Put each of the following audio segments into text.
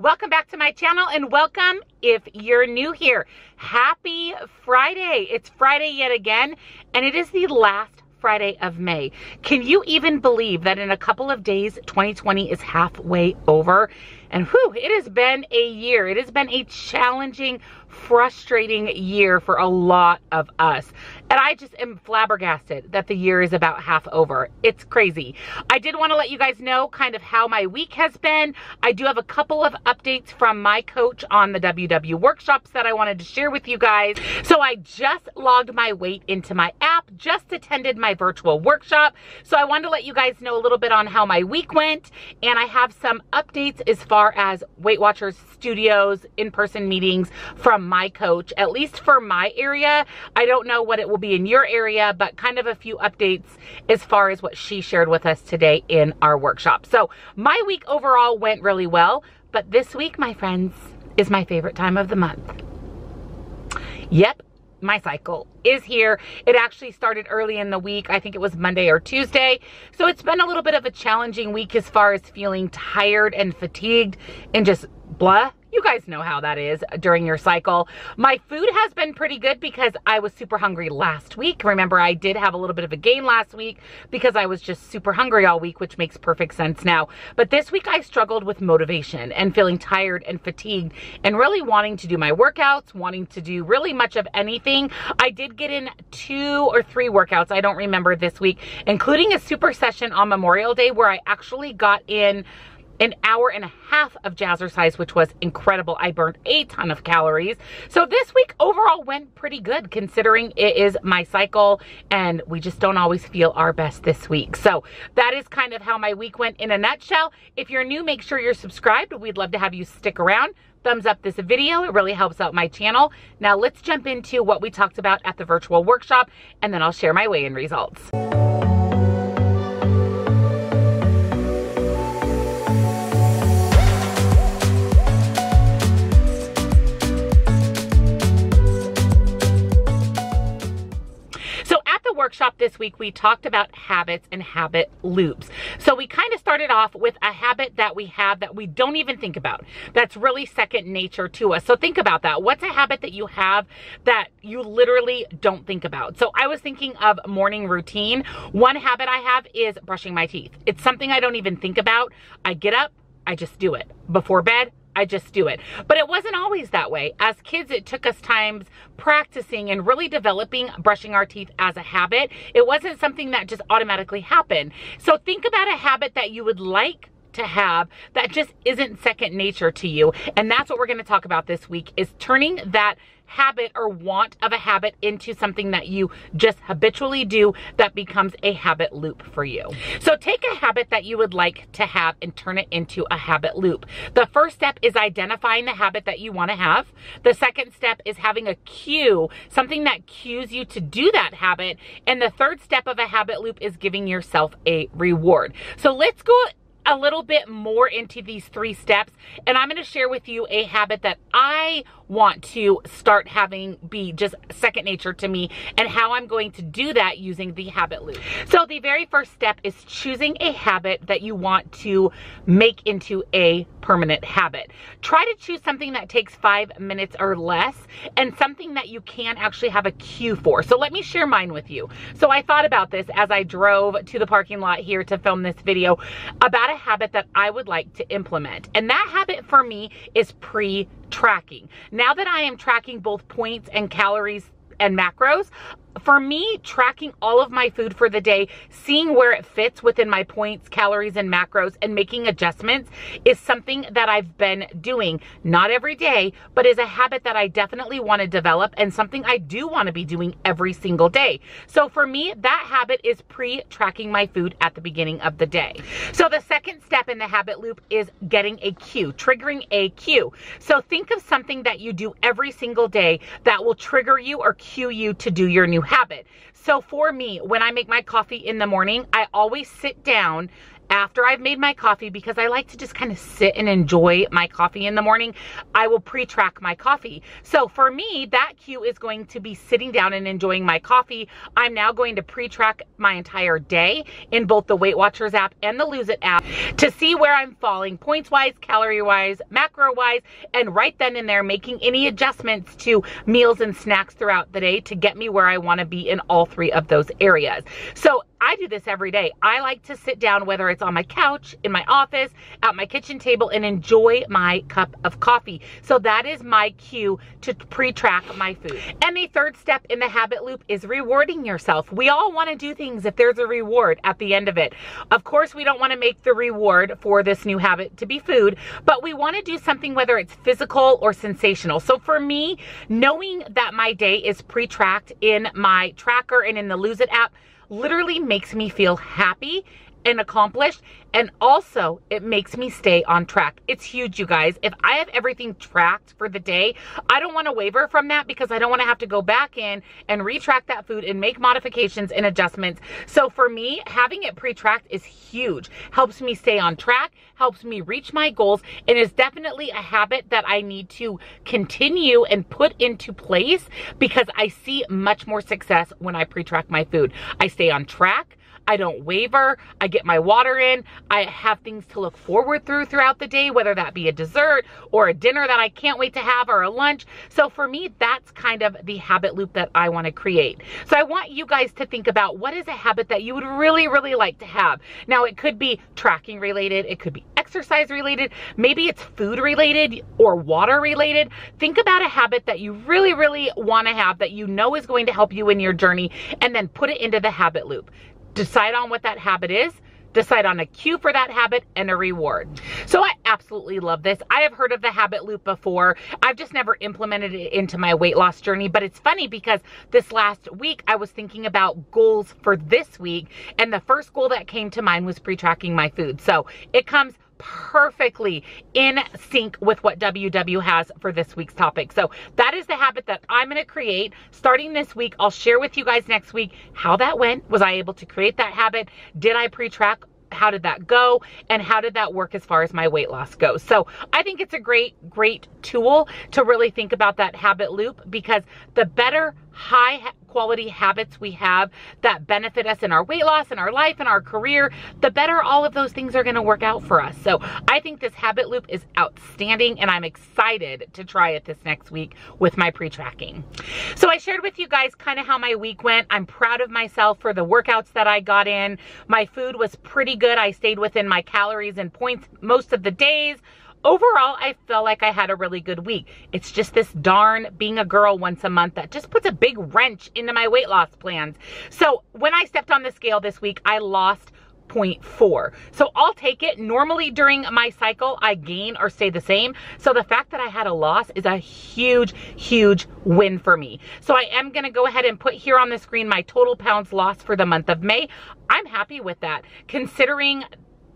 Welcome back to my channel and welcome if you're new here. Happy Friday. It's Friday yet again and it is the last Friday of May. Can you even believe that in a couple of days, 2020 is halfway over? And whew, it has been a year. It has been a challenging, frustrating year for a lot of us. And I just am flabbergasted that the year is about half over. It's crazy. I did want to let you guys know kind of how my week has been. I do have a couple of updates from my coach on the WW workshops that I wanted to share with you guys. So I just logged my weight into my app, just attended my virtual workshop. So I wanted to let you guys know a little bit on how my week went. And I have some updates as far as Weight Watchers studios, in-person meetings from my coach, at least for my area. I don't know what it will be in your area, but kind of a few updates as far as what she shared with us today in our workshop. So my week overall went really well, but this week, my friends, is my favorite time of the month. Yep, my cycle is here. It actually started early in the week. I think it was Monday or Tuesday. So it's been a little bit of a challenging week as far as feeling tired and fatigued and just blah you guys know how that is during your cycle. My food has been pretty good because I was super hungry last week. Remember, I did have a little bit of a gain last week because I was just super hungry all week, which makes perfect sense now. But this week I struggled with motivation and feeling tired and fatigued and really wanting to do my workouts, wanting to do really much of anything. I did get in two or three workouts, I don't remember this week, including a super session on Memorial Day where I actually got in an hour and a half of jazzercise, which was incredible. I burned a ton of calories. So this week overall went pretty good considering it is my cycle and we just don't always feel our best this week. So that is kind of how my week went in a nutshell. If you're new, make sure you're subscribed. We'd love to have you stick around thumbs up this video. It really helps out my channel. Now let's jump into what we talked about at the virtual workshop and then I'll share my weigh-in results. Week, we talked about habits and habit loops. So we kind of started off with a habit that we have that we don't even think about. That's really second nature to us. So think about that. What's a habit that you have that you literally don't think about? So I was thinking of morning routine. One habit I have is brushing my teeth. It's something I don't even think about. I get up, I just do it. Before bed, I just do it. But it wasn't always that way. As kids, it took us times practicing and really developing brushing our teeth as a habit. It wasn't something that just automatically happened. So think about a habit that you would like to have that just isn't second nature to you. And that's what we're going to talk about this week is turning that habit or want of a habit into something that you just habitually do that becomes a habit loop for you. So take a habit that you would like to have and turn it into a habit loop. The first step is identifying the habit that you want to have. The second step is having a cue, something that cues you to do that habit. And the third step of a habit loop is giving yourself a reward. So let's go a little bit more into these three steps and I'm going to share with you a habit that I want to start having be just second nature to me and how I'm going to do that using the habit loop. So the very first step is choosing a habit that you want to make into a permanent habit. Try to choose something that takes five minutes or less and something that you can actually have a cue for. So let me share mine with you. So I thought about this as I drove to the parking lot here to film this video about a habit that I would like to implement. And that habit for me is pre-tracking. Now that I am tracking both points and calories and macros, for me, tracking all of my food for the day, seeing where it fits within my points, calories, and macros, and making adjustments is something that I've been doing. Not every day, but is a habit that I definitely want to develop and something I do want to be doing every single day. So for me, that habit is pre-tracking my food at the beginning of the day. So the second step in the habit loop is getting a cue, triggering a cue. So think of something that you do every single day that will trigger you or cue you to do your new new habit. So for me, when I make my coffee in the morning, I always sit down after I've made my coffee because I like to just kind of sit and enjoy my coffee in the morning. I will pre-track my coffee. So for me, that cue is going to be sitting down and enjoying my coffee. I'm now going to pre-track my entire day in both the Weight Watchers app and the Lose It app to see where I'm falling points wise, calorie wise, macro wise, and right then and there making any adjustments to meals and snacks throughout the day to get me where I want to be in all three of those areas. So I do this every day. I like to sit down, whether it's on my couch, in my office, at my kitchen table, and enjoy my cup of coffee. So that is my cue to pre-track my food. And the third step in the habit loop is rewarding yourself. We all want to do things if there's a reward at the end of it. Of course, we don't want to make the reward for this new habit to be food, but we want to do something whether it's physical or sensational. So for me, knowing that my day is pre-tracked in my tracker and in the Lose It app, literally makes me feel happy and accomplished and also it makes me stay on track. It's huge you guys. If i have everything tracked for the day i don't want to waver from that because i don't want to have to go back in and retrack that food and make modifications and adjustments. So for me having it pre-tracked is huge. Helps me stay on track helps me reach my goals and is definitely a habit that i need to continue and put into place because i see much more success when i pre-track my food. I stay on track I don't waver. I get my water in. I have things to look forward through throughout the day, whether that be a dessert or a dinner that I can't wait to have or a lunch. So for me, that's kind of the habit loop that I want to create. So I want you guys to think about what is a habit that you would really, really like to have. Now it could be tracking related. It could be exercise related. Maybe it's food related or water related. Think about a habit that you really, really want to have that you know is going to help you in your journey and then put it into the habit loop decide on what that habit is, decide on a cue for that habit and a reward. So I absolutely love this. I have heard of the habit loop before. I've just never implemented it into my weight loss journey, but it's funny because this last week I was thinking about goals for this week and the first goal that came to mind was pre-tracking my food. So it comes perfectly in sync with what WW has for this week's topic. So that is the habit that I'm going to create starting this week. I'll share with you guys next week how that went. Was I able to create that habit? Did I pre-track how did that go and how did that work as far as my weight loss goes so i think it's a great great tool to really think about that habit loop because the better high quality habits we have that benefit us in our weight loss and our life and our career, the better all of those things are going to work out for us. So I think this habit loop is outstanding and I'm excited to try it this next week with my pre-tracking. So I shared with you guys kind of how my week went. I'm proud of myself for the workouts that I got in. My food was pretty good. I stayed within my calories and points most of the days overall, I felt like I had a really good week. It's just this darn being a girl once a month that just puts a big wrench into my weight loss plans. So when I stepped on the scale this week, I lost 0.4. So I'll take it. Normally during my cycle, I gain or stay the same. So the fact that I had a loss is a huge, huge win for me. So I am going to go ahead and put here on the screen my total pounds lost for the month of May. I'm happy with that considering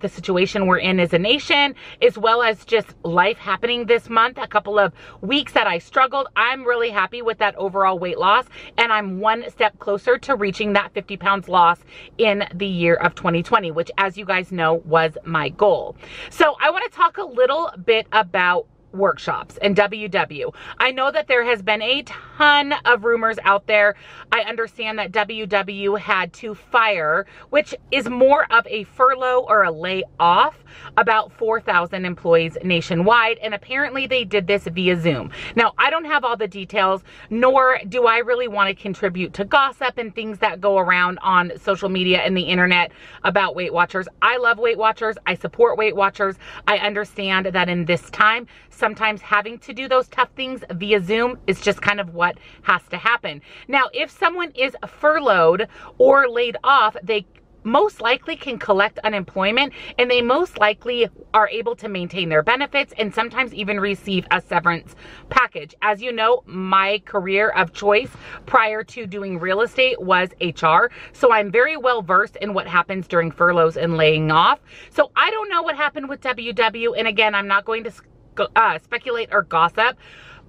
the situation we're in as a nation, as well as just life happening this month, a couple of weeks that I struggled. I'm really happy with that overall weight loss, and I'm one step closer to reaching that 50 pounds loss in the year of 2020, which as you guys know was my goal. So I wanna talk a little bit about workshops and WW. I know that there has been a ton of rumors out there. I understand that WW had to fire, which is more of a furlough or a layoff, about 4,000 employees nationwide. And apparently they did this via Zoom. Now, I don't have all the details, nor do I really want to contribute to gossip and things that go around on social media and the internet about Weight Watchers. I love Weight Watchers. I support Weight Watchers. I understand that in this time, sometimes having to do those tough things via Zoom is just kind of what has to happen. Now, if someone is furloughed or laid off, they most likely can collect unemployment and they most likely are able to maintain their benefits and sometimes even receive a severance package. As you know, my career of choice prior to doing real estate was HR. So I'm very well versed in what happens during furloughs and laying off. So I don't know what happened with WW. And again, I'm not going to uh, speculate or gossip.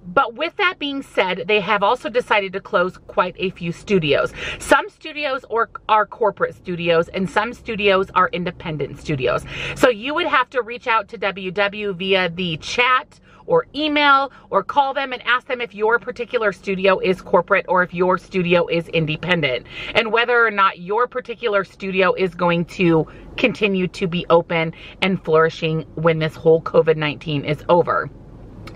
But with that being said, they have also decided to close quite a few studios. Some studios are, are corporate studios and some studios are independent studios. So you would have to reach out to WW via the chat or email or call them and ask them if your particular studio is corporate or if your studio is independent and whether or not your particular studio is going to continue to be open and flourishing when this whole COVID-19 is over.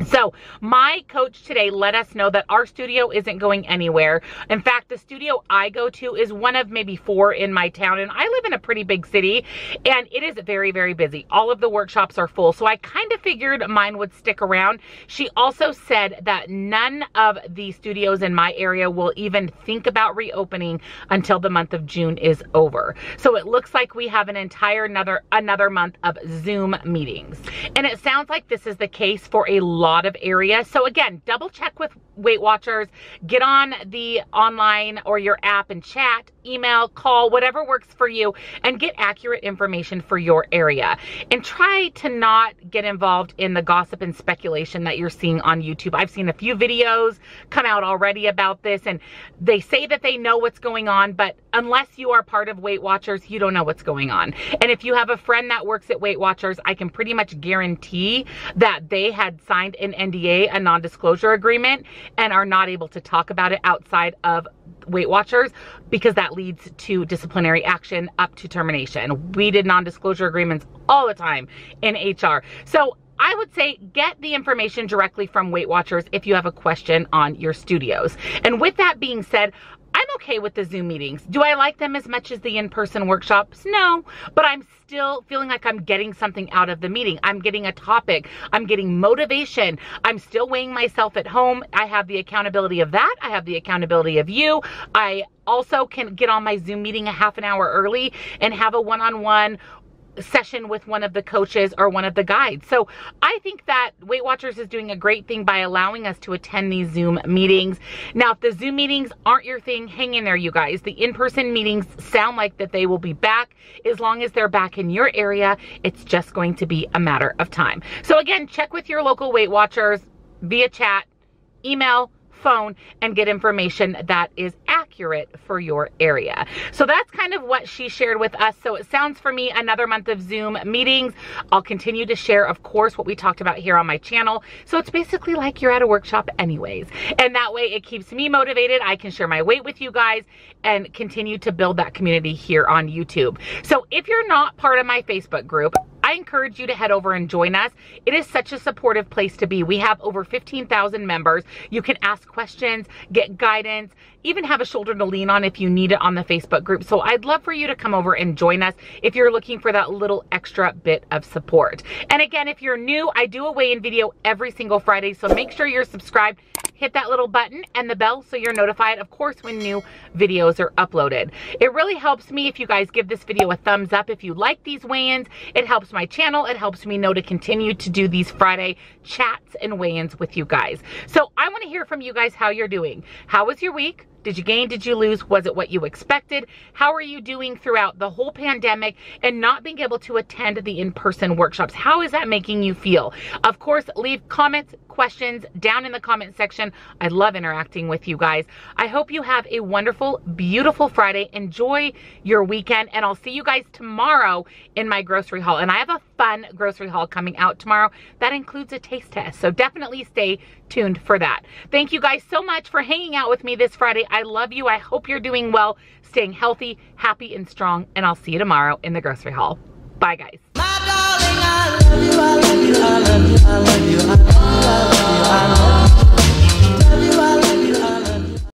So my coach today let us know that our studio isn't going anywhere. In fact, the studio I go to is one of maybe four in my town and I live in a pretty big city and it is very, very busy. All of the workshops are full. So I kind of figured mine would stick around. She also said that none of the studios in my area will even think about reopening until the month of June is over. So it looks like we have an entire another another month of Zoom meetings. And it sounds like this is the case for a lot of areas. So again, double check with Weight Watchers, get on the online or your app and chat, email, call, whatever works for you, and get accurate information for your area. And try to not get involved in the gossip and speculation that you're seeing on YouTube. I've seen a few videos come out already about this, and they say that they know what's going on, but unless you are part of Weight Watchers, you don't know what's going on. And if you have a friend that works at Weight Watchers, I can pretty much guarantee that they had signed an NDA, a non-disclosure agreement, and are not able to talk about it outside of Weight Watchers because that leads to disciplinary action up to termination. We did non-disclosure agreements all the time in HR. So I would say get the information directly from Weight Watchers if you have a question on your studios. And with that being said, I'm okay with the Zoom meetings. Do I like them as much as the in-person workshops? No, but I'm still feeling like I'm getting something out of the meeting. I'm getting a topic. I'm getting motivation. I'm still weighing myself at home. I have the accountability of that. I have the accountability of you. I also can get on my Zoom meeting a half an hour early and have a one-on-one session with one of the coaches or one of the guides. So I think that Weight Watchers is doing a great thing by allowing us to attend these Zoom meetings. Now, if the Zoom meetings aren't your thing, hang in there, you guys. The in-person meetings sound like that they will be back. As long as they're back in your area, it's just going to be a matter of time. So again, check with your local Weight Watchers via chat, email, phone and get information that is accurate for your area. So that's kind of what she shared with us. So it sounds for me another month of Zoom meetings. I'll continue to share, of course, what we talked about here on my channel. So it's basically like you're at a workshop anyways. And that way it keeps me motivated. I can share my weight with you guys and continue to build that community here on YouTube. So if you're not part of my Facebook group, I encourage you to head over and join us. It is such a supportive place to be. We have over 15,000 members. You can ask questions, get guidance, even have a shoulder to lean on if you need it on the Facebook group. So I'd love for you to come over and join us if you're looking for that little extra bit of support. And again, if you're new, I do a weigh-in video every single Friday, so make sure you're subscribed hit that little button and the bell so you're notified, of course, when new videos are uploaded. It really helps me if you guys give this video a thumbs up if you like these weigh-ins. It helps my channel. It helps me know to continue to do these Friday chats and weigh-ins with you guys. So I want to hear from you guys how you're doing. How was your week? Did you gain? Did you lose? Was it what you expected? How are you doing throughout the whole pandemic and not being able to attend the in-person workshops? How is that making you feel? Of course, leave comments, questions down in the comment section. I love interacting with you guys. I hope you have a wonderful, beautiful Friday. Enjoy your weekend and I'll see you guys tomorrow in my grocery haul. And I have a fun grocery haul coming out tomorrow that includes a taste test. So definitely stay tuned for that. Thank you guys so much for hanging out with me this Friday. I love you. I hope you're doing well, staying healthy, happy, and strong. And I'll see you tomorrow in the grocery haul. Bye, guys.